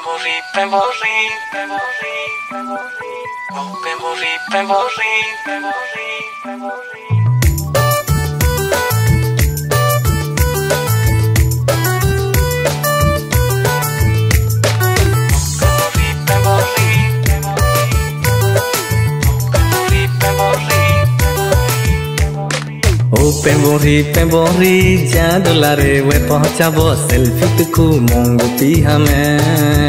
pemborri, pemborri, pemborri, oh pemborri, pemborri, pemborri, pemborri. Pemborri, pemborri, pemborri, pemborri, pemborri, pemborri. ओ पेम्बोरी पेम्बोरी जादुलारे वे पहुंचाबो सेल्फी तुकु मोंगो पी हमें